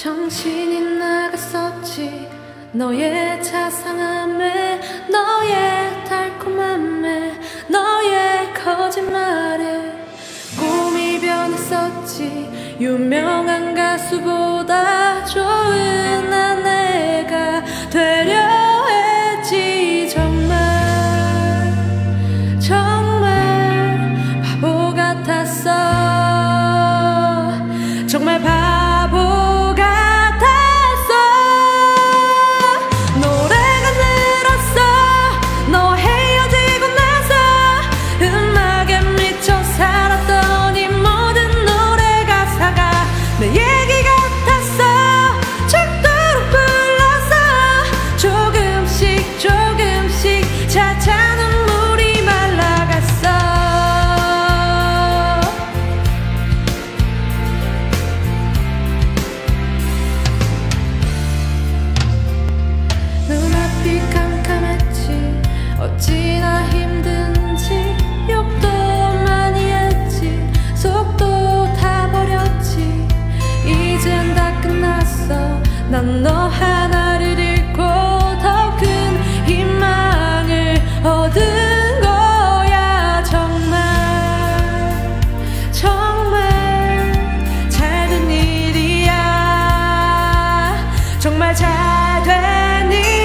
정신이 나갔었지. 너의 자상함에 너의 달콤함에 너의 거짓말에 꿈이 변했었지. 유명한 가수보다 좋은 아내가 되려 했지. 정말 정말 바보 같았어. 정말 난 너 하나를 잃고 더 큰 희망을 얻은 거야. 정말 정말 잘 된 일이야. 정말 잘 된 일.